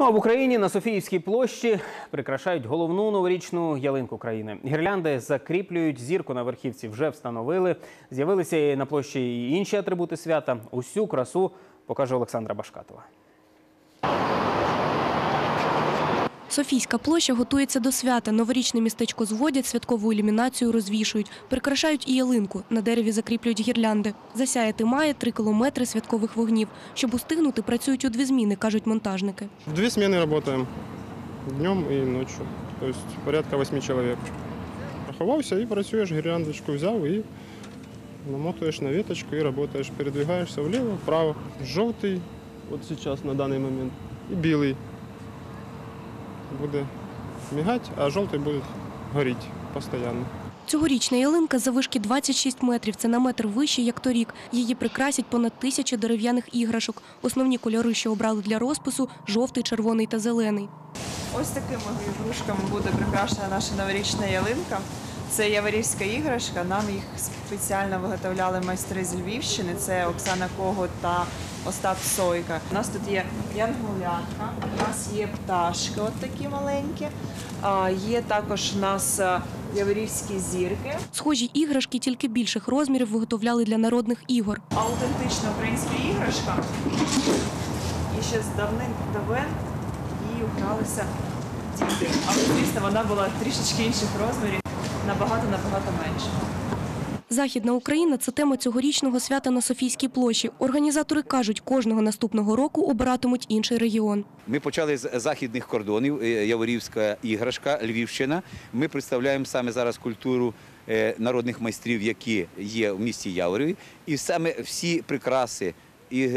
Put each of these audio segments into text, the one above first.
Ну а в Україні на Софіївській площі прикрашають головну новорічну ялинку країни. Гірлянди закріплюють зірку на верхівці. Вже встановили. З'явилися на площі і інші атрибути свята. Усю красу покаже Олександра Башкатова. Софійська площа готується до свята. Новорічне містечко зводять, святкову ілюмінацію розвішують. Прикрашають і ялинку. На дереві закріплюють гірлянди. Засяяти має три кілометри святкових вогнів. Щоб устигнути, працюють у дві зміни, кажуть монтажники. В две смены работаем. Днем и ночью. То есть порядка восьми человек. Ховався і працюєш, гірляндочку взяв і намотуєш на веточку і працюєш. Передвигаєшся вліво, вправо. Жовтий, от зараз на даний момент, і білий. Буде мігати, а жовтий буде горіти постійно. Цьогорічна ялинка завишки 26 метрів. Це на метр вище, як торік. Її прикрасять понад тисячі дерев'яних іграшок. Основні кольори, що обрали для розпису – жовтий, червоний та зелений. Ось такими ігрушками буде прикрашена наша новорічна ялинка. Це яворівська іграшка. Нам їх спеціально виготовляли майстри з Львівщини. Це Оксана Когут та Остап Сойка. У нас тут є янгулятка, у нас є пташки, от такі маленькі. А, Є також у нас яворівські зірки. Схожі іграшки тільки більших розмірів виготовляли для народних ігор. Аутентична українська іграшка. І ще з давним давен її гралися діти. Але, звісно, вона була трішечки інших розмірів, набагато-набагато менше. Західна Україна – це тема цьогорічного свята на Софійській площі. Організатори кажуть, кожного наступного року обиратимуть інший регіон. Ми почали з західних кордонів. е, Яворівська іграшка, Львівщина. Ми представляємо саме зараз культуру е, народних майстрів, які є в місті Яворові. І саме всі прикраси.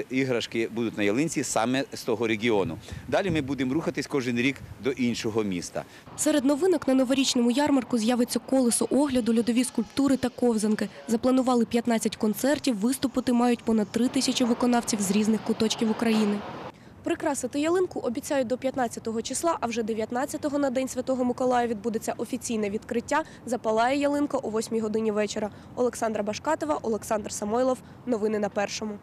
Іграшки будуть на ялинці саме з того регіону. Далі ми будемо рухатись кожен рік до іншого міста. Серед новинок на новорічному ярмарку з'явиться колесо огляду, льодові скульптури та ковзанки. Запланували 15 концертів, виступити мають понад 3 тисячі виконавців з різних куточків України. Прикрасити ялинку обіцяють до 15-го числа, а вже 19-го на День Святого Миколая відбудеться офіційне відкриття. Запалає ялинка о 8-й годині вечора. Олександра Башкатова, Олександр Самойлов. Новини на першому.